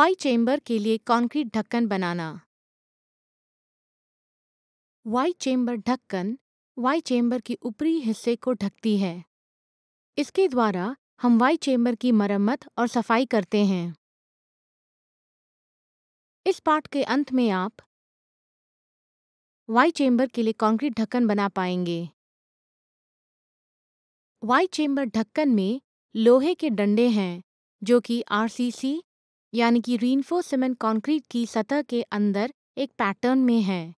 Y chamber के लिए concrete ढक्कन बनाना। वाई चेंबर ढक्कन वाई चेंबर की ऊपरी हिस्से को ढकती है। इसके द्वारा हम वाई चेंबर की मरम्मत और सफ़ाई करते हैं। इस पाठ के अंत में आप वाई चेंबर के लिए कंक्रीट ढक्कन बना पाएँगे। वाई चेंबर ढक्कन में लोहे के डंडे हैं, जो कि आरसीसी यानी कि रीनफोर्स सीमेंट कंक्रीट की सतह के अंदर एक पैटर्न में है।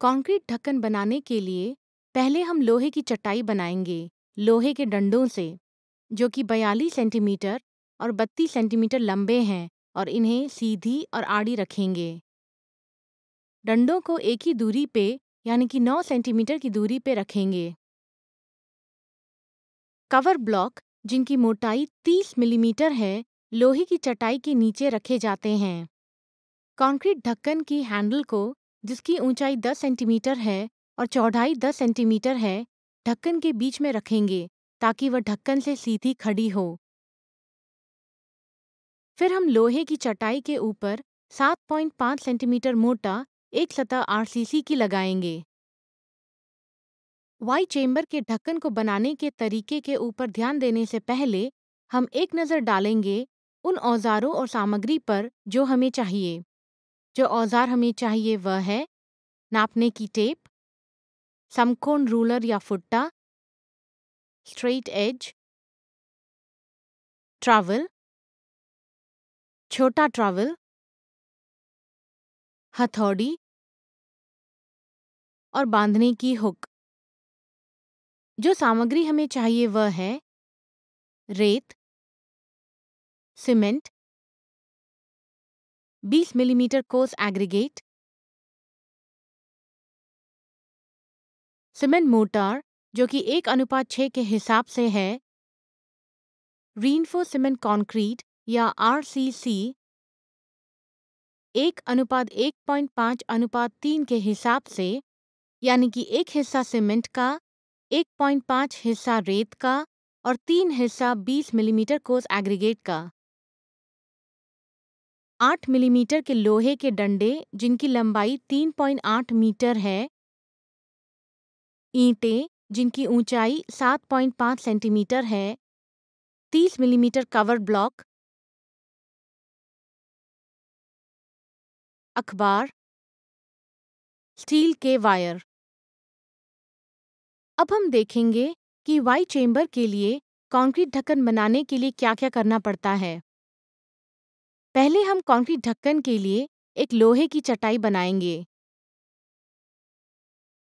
कंक्रीट ढक्कन बनाने के लिए पहले हम लोहे की चटाई बनाएँगे, लोहे के डंडों से, जो कि 42 सेंटीमीटर और 32 सेंटीमीटर लंबे हैं और इन्हें सीधी और आड़ी रखेंगे। डंडों को एक ही दूरी पे, यानी कि 9 सेंटीमीटर की दूरी पे रखेंगे। कवर ब्लॉक, जिनकी मोटाई 30 मिलीमीटर है लोहे की चटाई के नीचे रखे जाते हैं। कंक्रीट ढक्कन की हैंडल को, जिसकी ऊंचाई 10 सेंटीमीटर है और चौड़ाई 10 सेंटीमीटर है, ढक्कन के बीच में रखेंगे, ताकि वह ढक्कन से सीधी खड़ी हो। फिर हम लोहे की चटाई के ऊपर 7.5 सेंटीमीटर मोटा, एक सतह आरसीसी की लगाएँगे। वाई चेंबर के ढक्कन को बनाने के तरीके के ऊपर ध्यान देने से पहले, हम एक नज़र डालेंगे उन औजारों और सामग्री पर जो हमें चाहिए। जो औज़ार हमें चाहिए वह है नापने की टेप, समकोण रूलर या फुट्टा स्ट्रेट एज ट्रैवल छोटा ट्रैवल हथौड़ी और बांधने की हुक। जो सामग्री हमें चाहिए वह है रेत cement 20 millimetre coarse aggregate cement mortar जो कि एक अनुपात छः के हिसाब से है। रीनफो सीमेंट कॉन्क्रीट या आरसीसी एक अनुपात एक पॉइंट पाँच, अनुपात तीन के हिसाब से, यानी कि एक हिस्सा सीमेंट का 1.5 हिस्सा रेत का, और तीन हिस्सा 20 मिलीमीटर कोस एग्रीगेट का। 8 मिलीमीटर के लोहे के डंडे, जिनकी लंबाई 3.8 मीटर है। ईंटें, जिनकी ऊंचाई 7.5 सेंटीमीटर है। 30 मिलीमीटर कवर ब्लॉक। अखबार। स्टील के वायर। अब हम देखेंगे कि वाई चेंबर के लिए कंक्रीट ढक्कन बनाने के लिए क्या क्या करना पड़ता है। पहले हम कंक्रीट ढक्कन के लिए एक लोहे की चटाई बनाएँगे।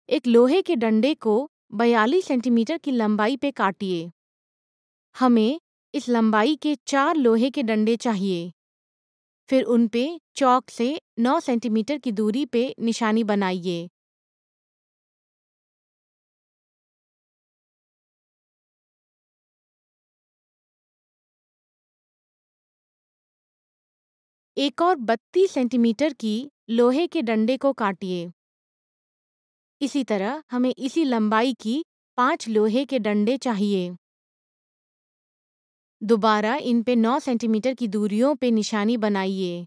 एक लोहे के डंडे को 42 सेंटीमीटर की लंबाई पे काटिए। हमें इस लंबाई के चार लोहे के डंडे चाहिए। फिर उन पे चौक से 9 सेंटीमीटर की दूरी पे निशानी बनाइए। एक और 32 सेंटीमीटर की लोहे के डंडे को काटिए। इसी तरह हमें इसी लंबाई की पाँच लोहे के डंडे चाहिए। दोबारा इन पे 9 सेंटीमीटर की दूरियों पे निशानी बनाइए।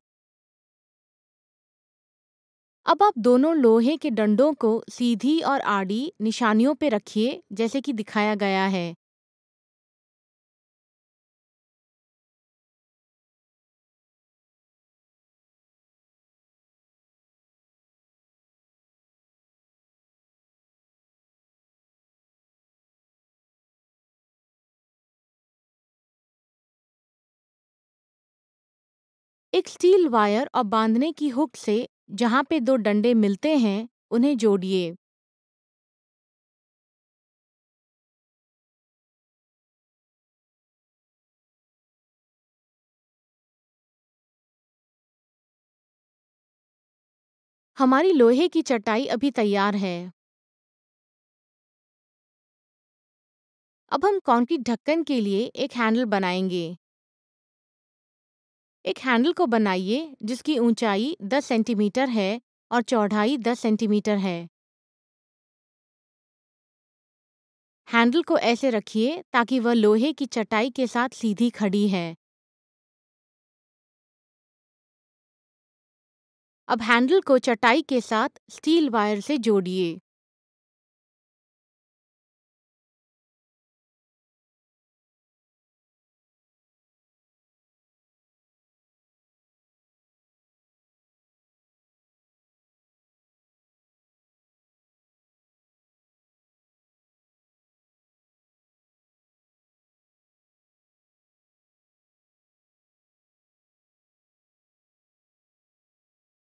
अब आप दोनों लोहे के डंडों को सीधी और आड़ी निशानियों पे रखिए, जैसे कि दिखाया गया है। एक स्टील वायर और बांधने की हुक से जहाँ पे दो डंडे मिलते हैं, उन्हें जोड़िए। हमारी लोहे की चटाई अभी तैयार है। अब हम कॉन्क्रीट ढक्कन के लिए एक हैंडल बनाएँगे। एक हैंडल को बनाइए, जिसकी ऊंचाई 10 सेंटीमीटर है और चौड़ाई 10 सेंटीमीटर है। हैंडल को ऐसे रखिए ताकि वह लोहे की चटाई के साथ सीधी खड़ी है। अब हैंडल को चटाई के साथ स्टील वायर से जोड़िए।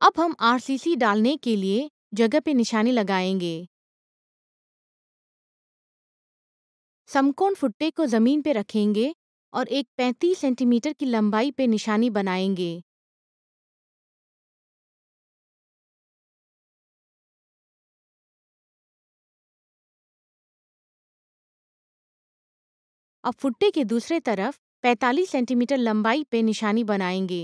अब हम आरसीसी डालने के लिए जगह पे निशानी लगाएँगे। समकोण फुट्टे को ज़मीन पे रखेंगे और एक 35 सेंटीमीटर की लंबाई पे निशानी बनाएँगे। अब फुट्टे के दूसरे तरफ़ 45 सेंटीमीटर लंबाई पे निशानी बनाएँगे।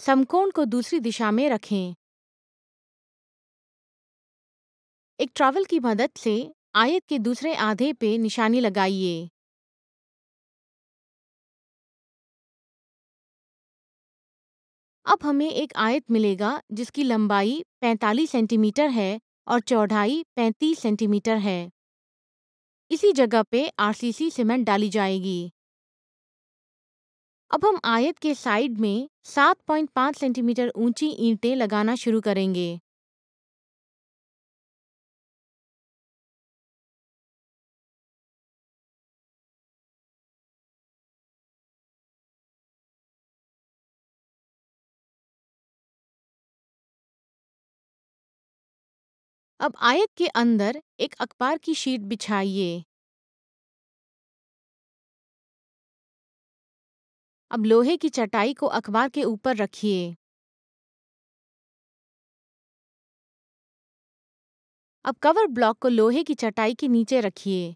समकोण को दूसरी दिशा में रखें। एक ट्रैवल की मदद से आयत के दूसरे आधे पे निशानी लगाइए। अब हमें एक आयत मिलेगा जिसकी लंबाई 45 सेंटीमीटर है और चौड़ाई 35 सेंटीमीटर है। इसी जगह पे आरसीसी सीमेंट डाली जाएगी। अब हम आयत के साइड में 7.5 सेंटीमीटर ऊँची ईंटें लगाना शुरू करेंगे। अब आयत के अंदर एक अखबार की शीट बिछाइए। अब लोहे की चटाई को अखबार के ऊपर रखिए। अब कवर ब्लॉक को लोहे की चटाई के नीचे रखिए।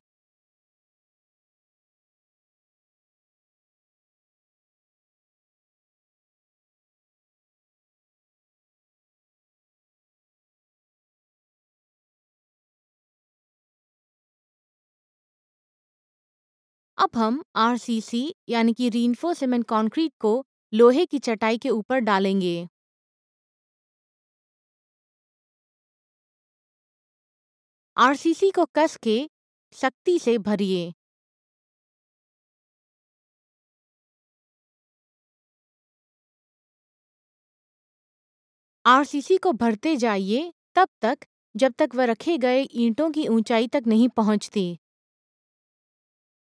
अब हम आरसीसी यानी कि रीइंफोर्स सीमेंट कंक्रीट को लोहे की चटाई के ऊपर डालेंगे। आरसीसी को कस के सख्ती से भरिए। आरसीसी को भरते जाइए तब तक जब तक वह रखे गए ईंटों की ऊंचाई तक नहीं पहुँचती।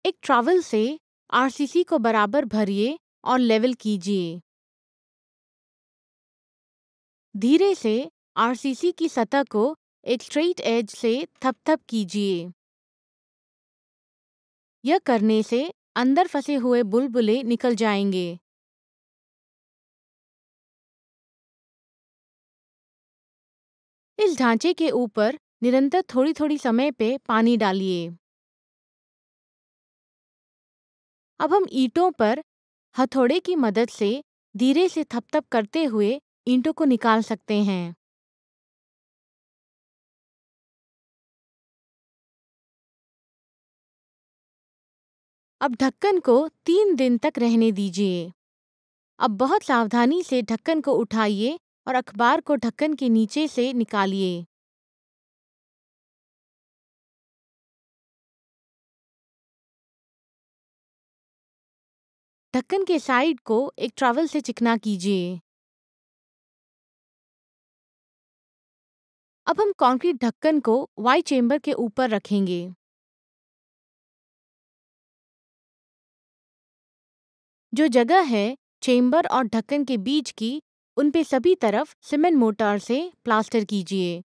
एक ट्रैवल से आरसीसी को बराबर भरिए और लेवल कीजिए। धीरे से आरसीसी की सतह को एक स्ट्रेट एज से थप-थप कीजिए। यह करने से अंदर फंसे हुए बुलबुले निकल जाएँगे। इस ढांचे के ऊपर निरंतर थोड़ी थोड़ी समय पे पानी डालिए। अब हम ईंटों पर हथौड़े की मदद से धीरे से थपथप करते हुए ईंटों को निकाल सकते हैं। अब ढक्कन को तीन दिन तक रहने दीजिए। अब बहुत सावधानी से ढक्कन को उठाइए और अखबार को ढक्कन के नीचे से निकालिए। ढक्कन के साइड को एक ट्रैवल से चिकना कीजिए। अब हम कंक्रीट ढक्कन को वाई चेम्बर के ऊपर रखेंगे। जो जगह है, चेम्बर और ढक्कन के बीच की उन पे सभी तरफ़ सीमेंट मोटार से प्लास्टर कीजिए।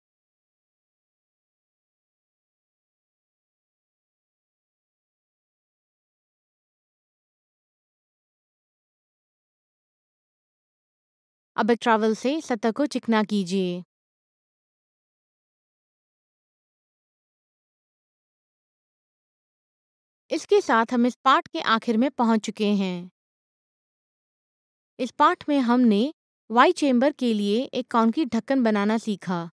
अब ट्रैवल से सतह को चिकना कीजिए। इसके साथ हम इस पाठ के आखिर में पहुँच चुके हैं। इस पाठ में हमने वाई चेम्बर के लिए एक कॉन्क्रीट ढक्कन बनाना सीखा।